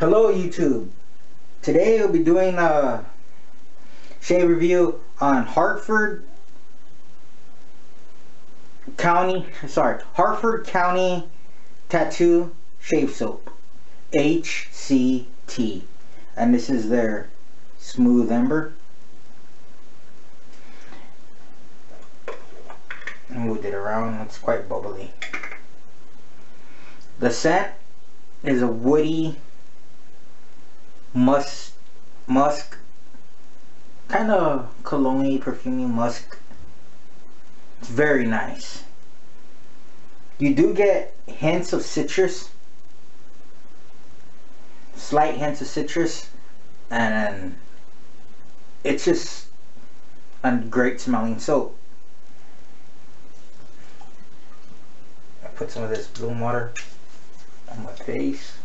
Hello YouTube. Today we'll be doing a shave review on Hartford County, sorry, Hartford County Tattoo Shave Soap. HCT. And this is their Smooth Ember. Moved it around, it's quite bubbly. The scent is a woody musk musk kind of cologne perfumey musk. It's very nice. You do get hints of citrus. Slight hints of citrus and it's just a great smelling soap. I put some of this bloom water on my face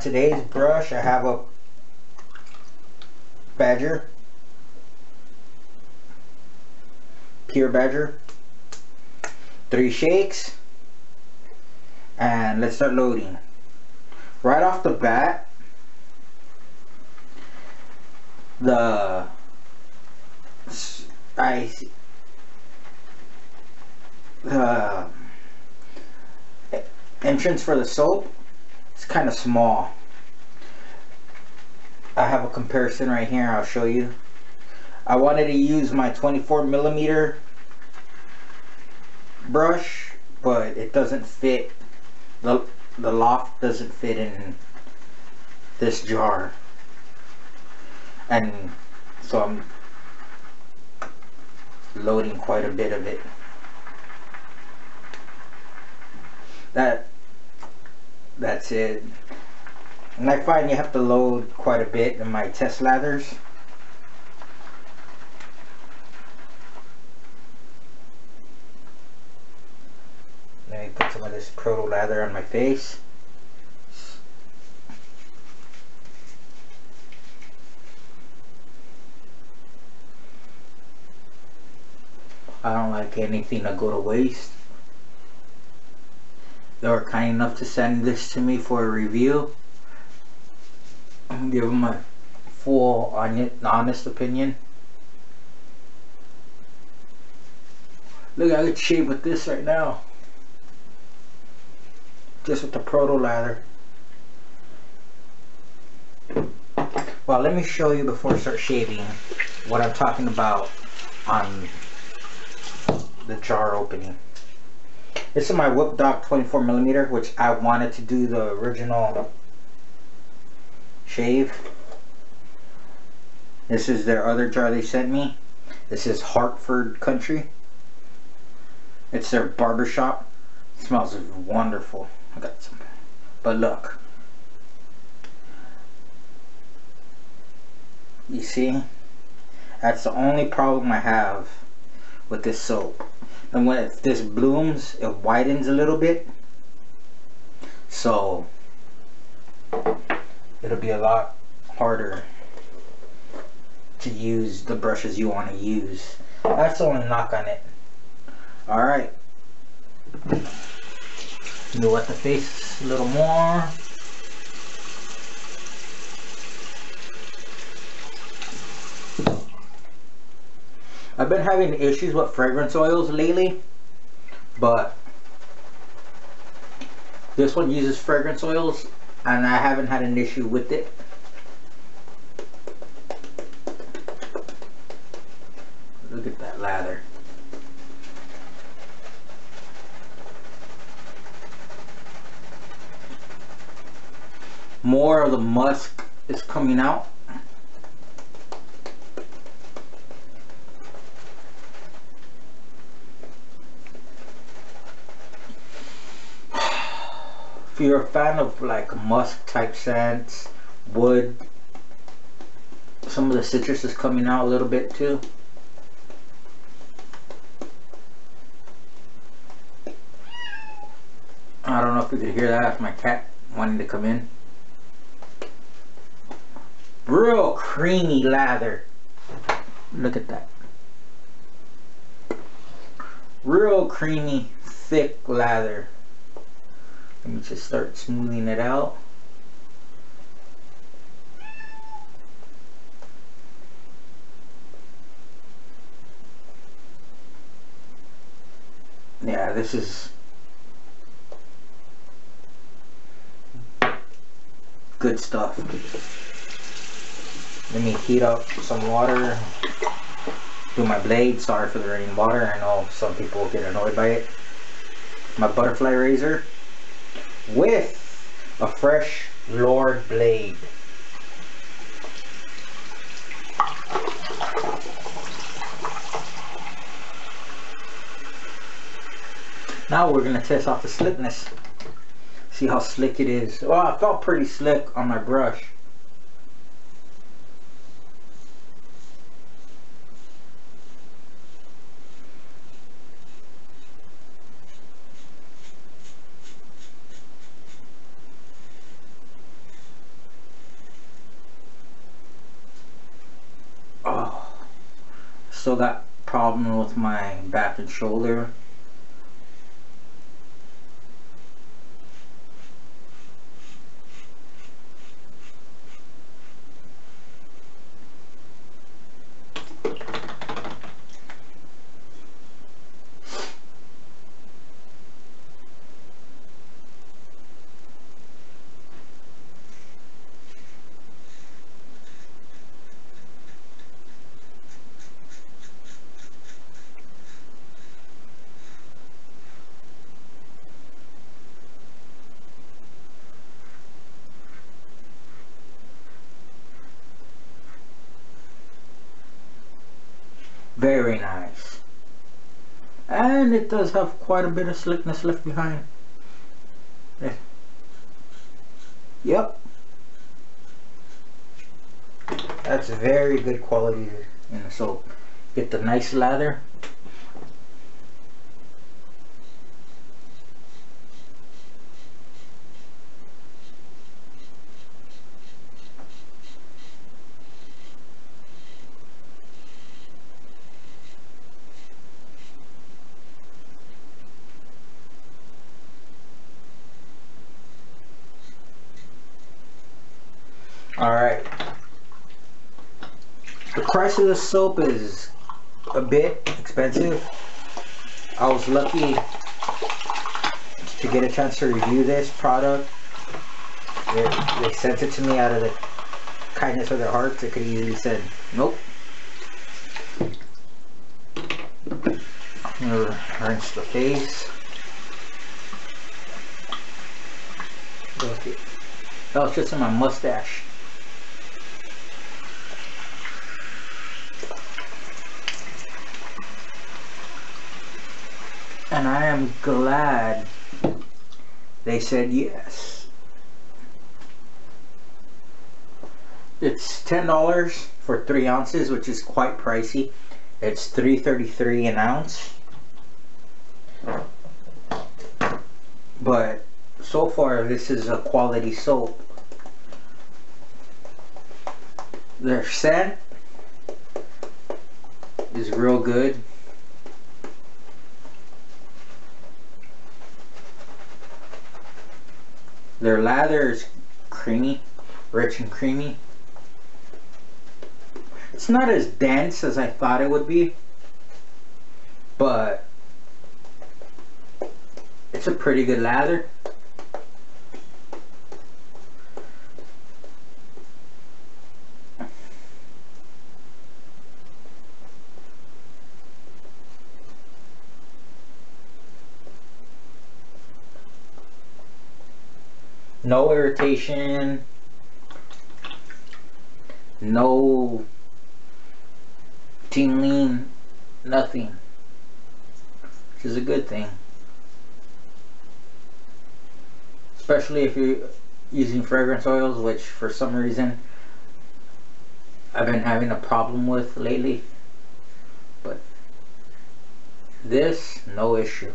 Today's brush, I have a Badger. Pure Badger. Three shakes. And let's start loading. Right off the bat, the I the entrance for the soap it's kind of small. I have a comparison right here I'll show you. I wanted to use my 24 millimeter brush but it doesn't fit the, the loft doesn't fit in this jar. And so I'm loading quite a bit of it. That that's it. And I find you have to load quite a bit in my test lathers. Let me put some of this proto lather on my face. I don't like anything to go to waste they were kind enough to send this to me for a review. I'm give them a full honest opinion. Look, I could shave with this right now. Just with the proto lather. Well, let me show you before I start shaving what I'm talking about on the jar opening. This is my Whip Dog 24 millimeter, which I wanted to do the original shave. This is their other jar they sent me. This is Hartford County. It's their barbershop. It smells wonderful. I got some. But look. You see? That's the only problem I have with this soap and when this blooms it widens a little bit. So it'll be a lot harder to use the brushes you want to use. That's the only knock on it. Alright. You wet the face a little more I've been having issues with fragrance oils lately, but this one uses fragrance oils and I haven't had an issue with it. Look at that lather. More of the musk is coming out. You're a fan of like musk type scents, wood, some of the citrus is coming out a little bit too. I don't know if you could hear that. That's my cat wanting to come in. Real creamy lather. Look at that. real creamy, thick lather. Let me just start smoothing it out. Yeah, this is good stuff. Let me heat up some water. Do my blade. Sorry for the rain water. I know some people get annoyed by it. My butterfly razor with a fresh Lord blade. Now we're going to test out the slickness. See how slick it is. Well, I felt pretty slick on my brush. Oh, still got problem with my back and shoulder. Very nice. And it does have quite a bit of slickness left behind. Yep. That's very good quality. And so get the nice lather. Alright. The the soap is a bit expensive. I was lucky to get a chance to review this product. They, they sent it to me out of the kindness of their hearts. They could easily said, nope. I'm gonna rinse the face. That was just in my mustache. And I am glad they said yes. It's $10 for 3 ounces, which is quite pricey. It's $3.33 an ounce. But so far, this is a quality soap. Their scent is real good. Their lather is creamy, rich and creamy. It's not as dense as I thought it would be, but it's a pretty good lather. No irritation, no tingling, nothing, which is a good thing. Especially if you're using fragrance oils, which for some reason I've been having a problem with lately. But this, no issue.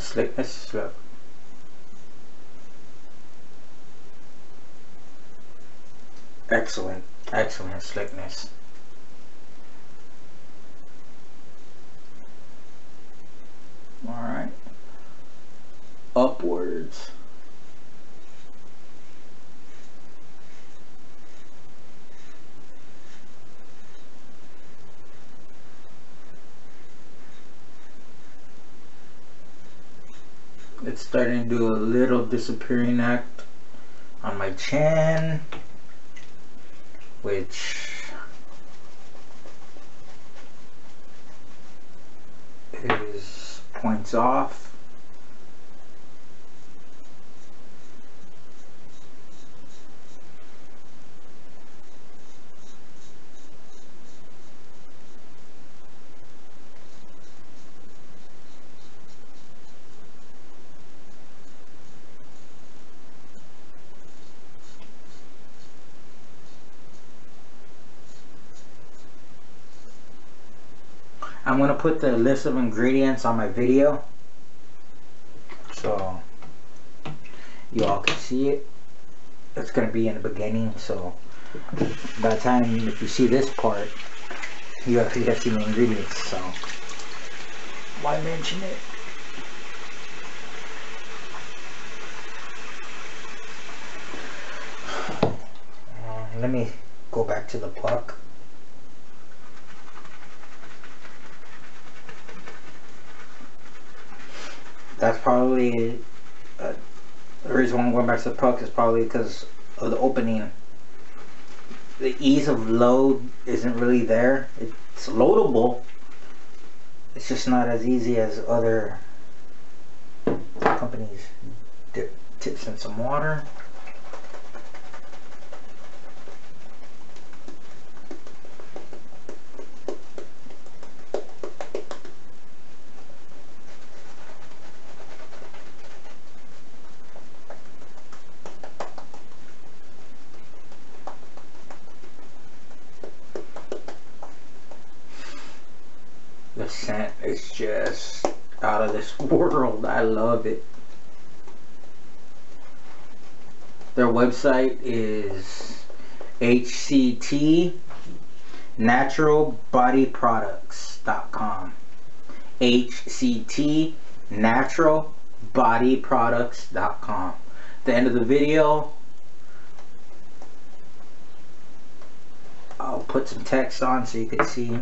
Slickness, look. Excellent, excellent slickness. Alright. Upwards. It's starting to do a little disappearing act on my chin, which is points off. I'm going to put the list of ingredients on my video so you all can see it. It's going to be in the beginning so by the time if you see this part you actually get to see the ingredients so why mention it? Uh, let me go back to the puck. That's probably uh, the reason why I'm going back to the puck is probably because of the opening. The ease of load isn't really there. It's loadable. It's just not as easy as other companies. Dip tips in some water. The scent is just out of this world. I love it. Their website is HCT naturalbodyproducts.com HCT naturalbodyproducts.com the end of the video I'll put some text on so you can see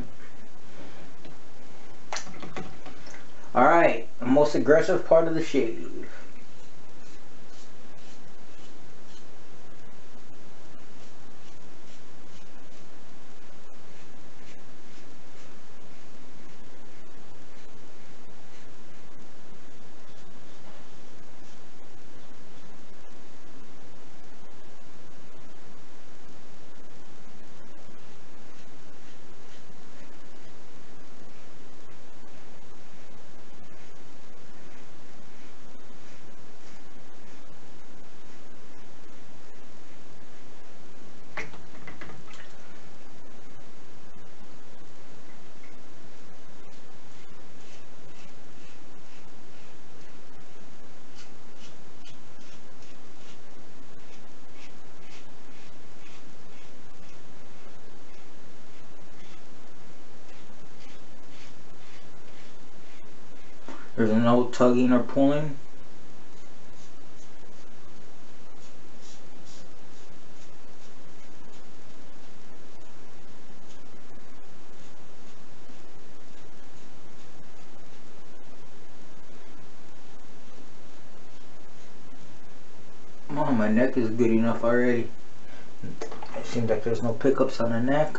Alright, the most aggressive part of the shave. There's no tugging or pulling. Oh, my neck is good enough already. It seems like there's no pickups on the neck.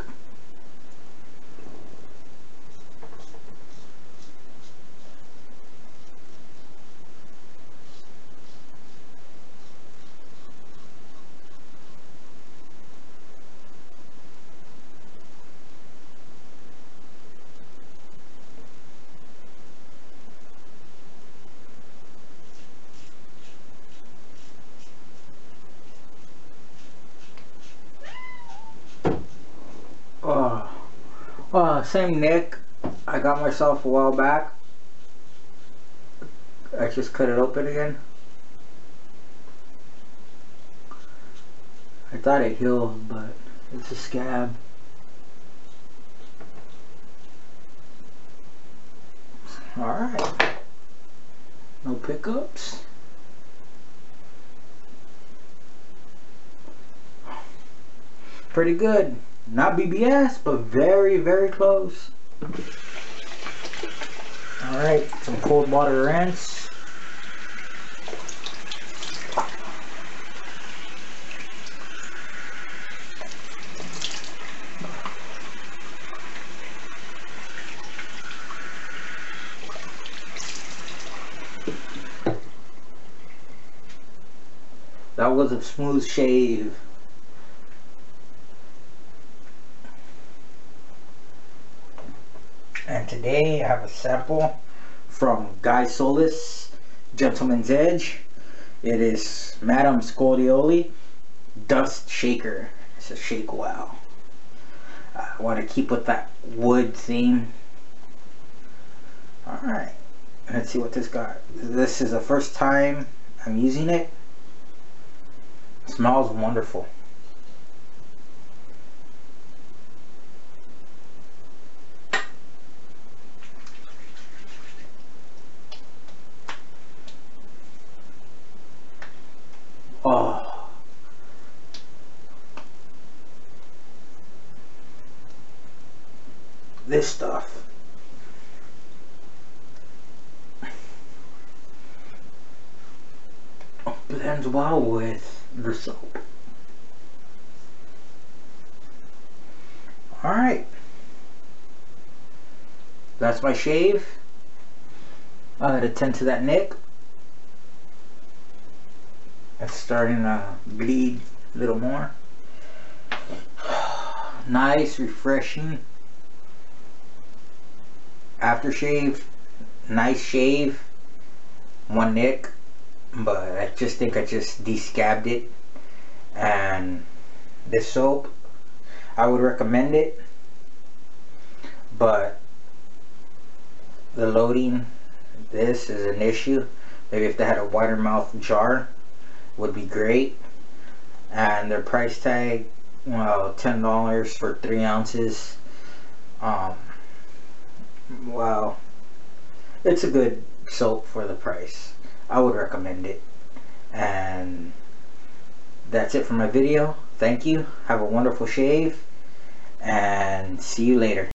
Same nick I got myself a while back I just cut it open again. I thought it healed, but it's a scab. Alright. No pickups. Pretty good. Not BBS, but very, very close. Alright, some cold water rinse. That was a smooth shave. And today I have a sample from Guy Solis, Gentleman's Edge. It is Madame Scoldioli Dust Shaker. It's a shake wow. I want to keep with that wood theme. Alright, let's see what this got. This is the first time I'm using it. it smells wonderful. Oh. This stuff. blends well with the soap. Alright. That's my shave. I gotta tend to that nick. It's starting to bleed a little more. nice, refreshing. Aftershave, nice shave. One nick, but I just think I just descabbed it. And this soap, I would recommend it, but the loading, this is an issue. Maybe if they had a wider mouth jar, would be great and their price tag well ten dollars for three ounces um well it's a good soap for the price I would recommend it. And that's it for my video. Thank you. Have a wonderful shave and see you later